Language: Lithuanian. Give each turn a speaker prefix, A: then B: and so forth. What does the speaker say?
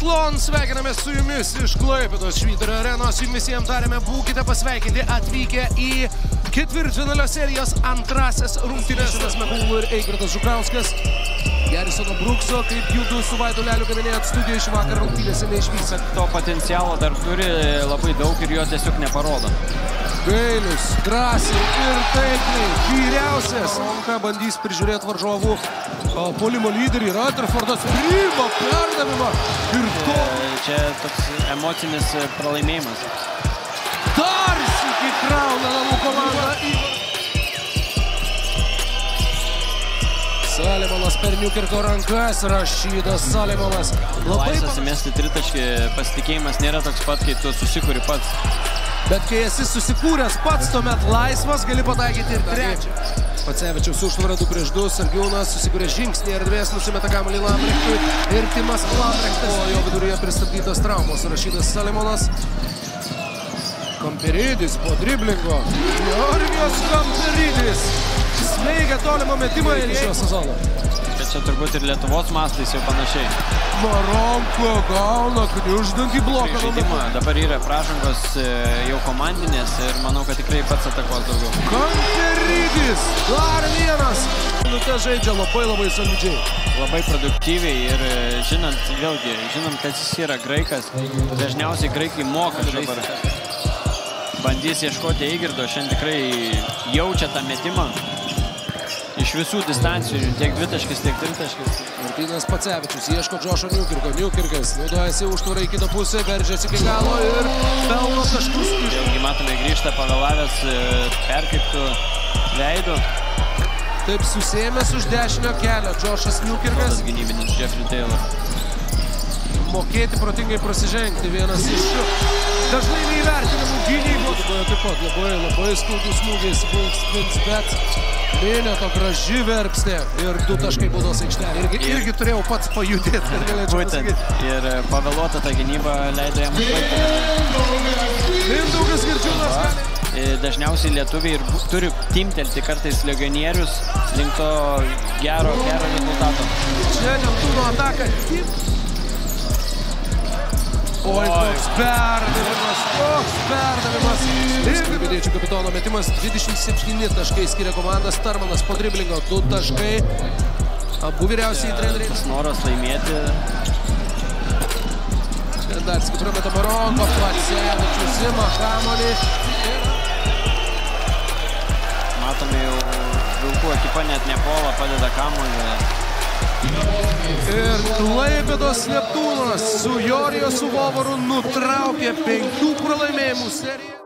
A: Biatlon sveikiname su jumis iš Klaipėdos Švyturio arenos. Jums visiems tarėme, būkite pasveikinti atvykę į ketvirtfinalio serijos antrasis rungtynės. Šitas Mekūlų ir Eigardas Žukauskas. Gerisono Brukso, kaip jūdu su Vaidu Leliu gaminėjot studiją iš vakar rungtynėse neišvyks.
B: kad to potencialo dar turi labai daug ir jo tiesiog neparodo.
A: Gailius, drąsiai ir taikliai. Vyriausias. Ką bandys prižiūrėti varžovų polimo lyderį. Rutherfordas priima perdavimą. Ir to
B: E, Čia toks emocinis e, pralaimėjimas.
A: dar sykį krauna namų komanda. į- Salimonas per Niukirko rankas. Rašydas Salimonas. Labai
B: Laisvas įmesti tritaškį pasitikėjimas nėra toks pat, kai tu susikuri pats.
A: Bet kai esi susikūręs pats, tuomet laisvas gali pataikyti ir trečią. Pacevičiaus užtvara 2 prieš 2, Sargiūnas susikūrė žingsnį erdvės, nusimeta kamuolį Lambrechtui ir Timas Lambrechtas. O jo viduryje pristabdytas traumos, rašytas Salimonas. Kamperidis po driblingo. Georgijos Kamperidis. Smeigia tolimą metimą ir šio sezono.
B: Čia turbūt ir Lietuvos mastais jau panašiai.
A: Maronko gauna kniuždantį bloką.
B: Žaidimą dabar yra pražangos e, jau komandinės ir manau, kad tikrai pats atakuos daugiau.
A: Kamperidis. Dar vienas. Minutę žaidžia labai labai solidžiai.
B: Labai produktyviai ir e, žinant, vėlgi, žinant, kad jis yra graikas, dažniausiai graikai moka žaisti. Bandys ieškoti Eigirdo, šiandien tikrai jaučia tą metimą. Iš visų distancijų, tiek dvitaškis, tiek tritaškis.
A: Martynas Pacevičius ieško Džošo Niukirko. Niukirkas naudojasi užtvarą į kitą pusę, veržiasi iki galo ir pelno taškus.
B: Vėlgi matome grįžta pavėlavęs e, perkreiptų veidų.
A: Taip susėmęs už dešinio kelio. Džošas Niukirkas
B: gynybinis Jeffrey Taylor.
A: mokėti protingai prasižengti. Vienas iš dažnai Dabar taip pat labai labai skaudus smūgis Vulkstvins, bet Minėto graži verpstė ir du taškai baudos aikštelė. Irgi, irgi turėjau pats pajudėti, kad galėčiau pasakyti.
B: Ir e, pavėluota ta gynyba leido jam užbaigti.
A: Mindaugas Girčiūnas gali.
B: E, Dažniausiai lietuviai ir turi timtelti kartais legionierius link to gero, gero rezultato.
A: Čia Neptūno ataka. Tim. Oi, koks perdavimas, koks perdavimas. Ir Klaipėdiečių kapitono metimas 27 taškai skiria komandas. Tarmanas po driblingo 2 taškai. Abu vyriausiai treneriai.
B: Tas noras laimėti.
A: Skandalski prameta Maroko, Pacevičius ima kamuolį.
B: Matome jau Vilkų ekipa net nepuola, padeda kamuolį.
A: Ir Klaipėdos Neptūnas su Jorijo Suvovaru nutraukė penkių pralaimėjimų seriją.